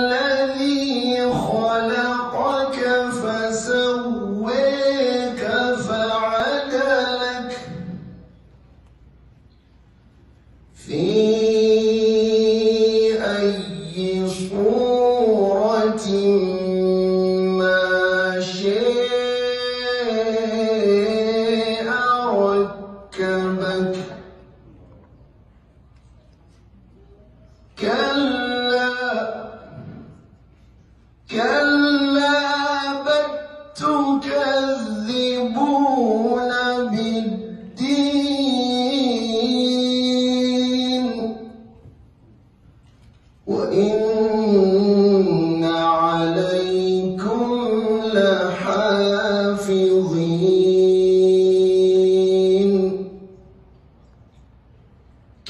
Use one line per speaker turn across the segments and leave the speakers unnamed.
الذي خلقك في أي صورة ما شاء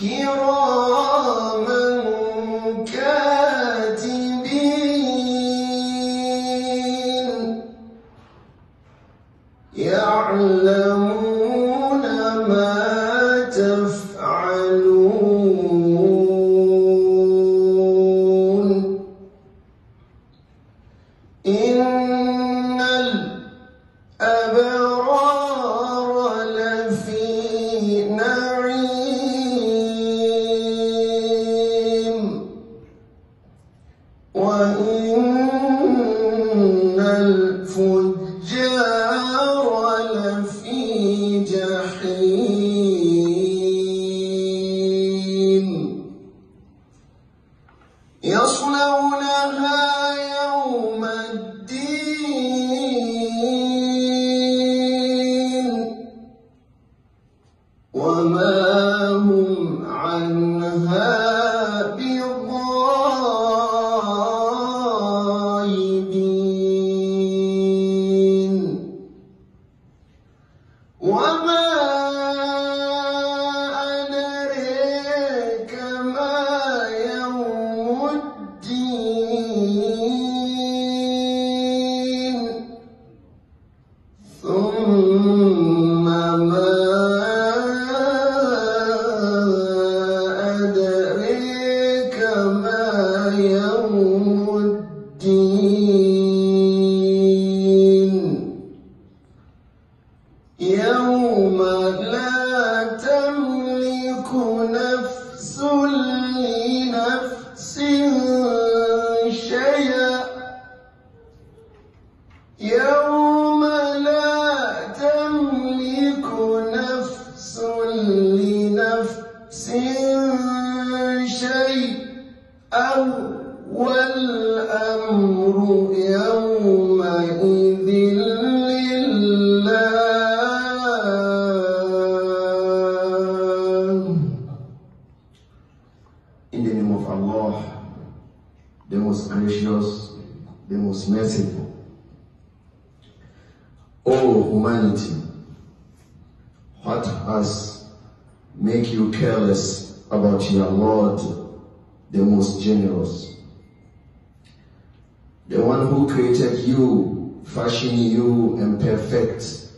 كراما كاتبين يعلمون يصلونها يوم لا تملك نفس لنفس شيئا. يوم لا تملك نفس لنفس والأمر يومئذ the most gracious, the most merciful. O humanity, what has make you careless about your Lord, the most generous? The one who created you, fashioned you, and perfect,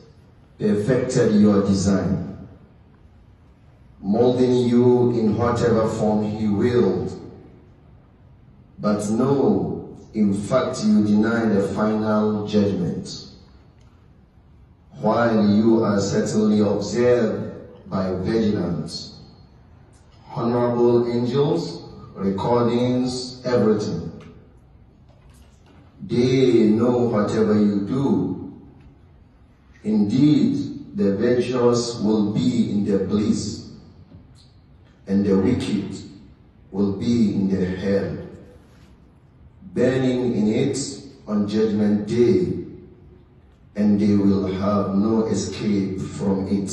perfected your design, molding you in whatever form he willed. But no, in fact, you deny the final judgment while you are certainly observed by vigilance. Honorable angels, recordings, everything. They know whatever you do. Indeed, the virtuous will be in their bliss, and the wicked will be in their hell, burning in it on judgment day and they will have no escape from it.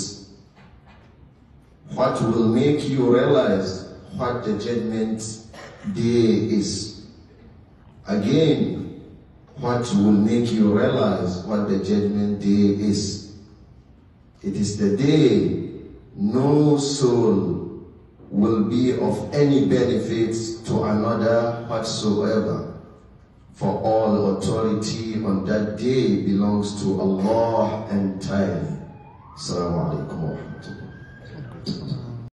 What will make you realize what the judgment day is? Again, what will make you realize what the judgment day is? It is the day no soul will be of any benefit to another whatsoever. For all authority on that day belongs to Allah entirely. Assalamu alaikum.